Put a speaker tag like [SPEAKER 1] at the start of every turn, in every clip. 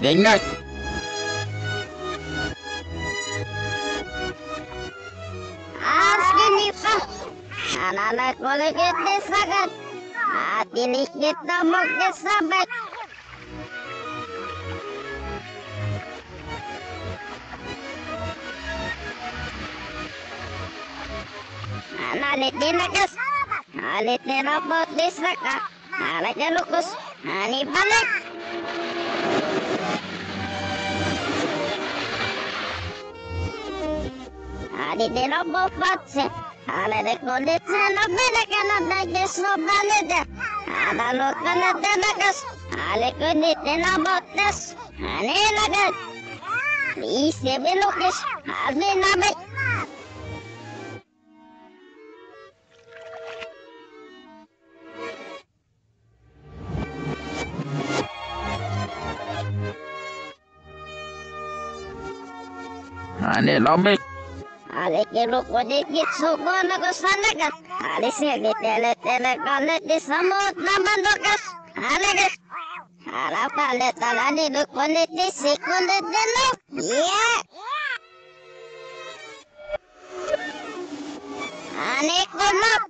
[SPEAKER 1] Tingnan!
[SPEAKER 2] Asli pa. Anak kulikit di sagat. Ati likit na magkasabay. Analit din nagas. Alit ni robot di saka. Alat na lukus. Ani balik. Sebebi Robot Watson. Amerik polisen Robben'e kanadda geç Robben'e Adalı kanadda bakış. Alikü ditine bakış. Hani lagat. İse bir lokuş. Hazmi nabık.
[SPEAKER 1] Hani nabık.
[SPEAKER 2] Ada kilo dikit suko naku sanakas. Ada segi tele tele kane di samut naman dokas. Anagas. Harap ada talani dukunit di sekundet dulu. Iya. Ane kumap.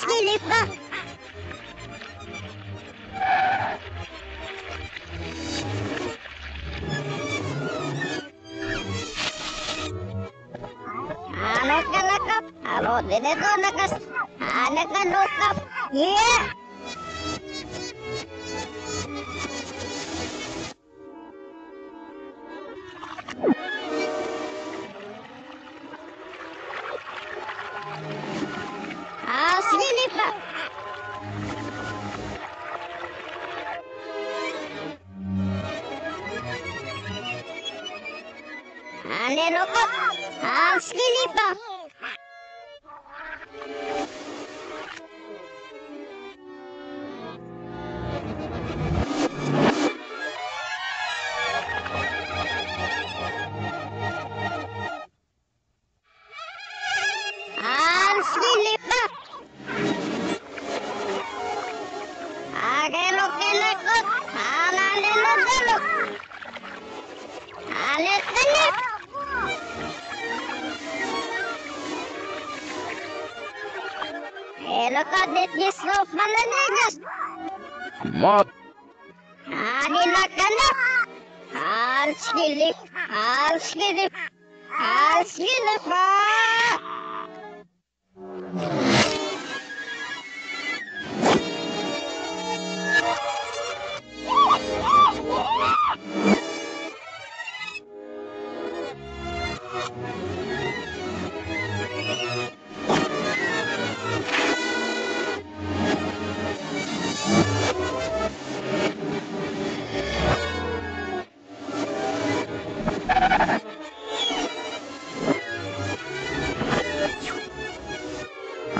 [SPEAKER 2] Bismillah pa. Anak-anak, kalau dede kau nakas, anak-anak, yeah. I'm Ang skilipa. Loco, de jest no fananegas.
[SPEAKER 1] Mod.
[SPEAKER 2] Hadi lakana. Hals gelip, hals gelip, hals gelip.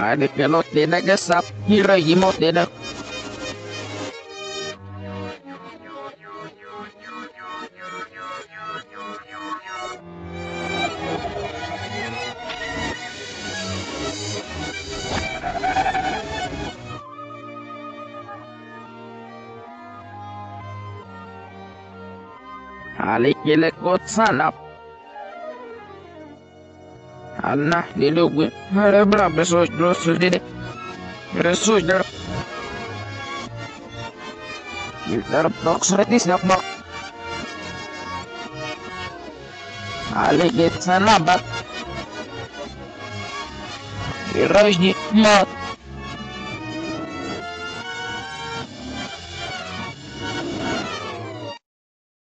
[SPEAKER 1] Lipa. Ada kalau tidak kesap, hira himo tidak. Alikile kot sanap. Allah dilugwe. Hare bra besos grosso dide. Besos dar. Dar box retis nak mak. Alikit sanabat. Irajni mat.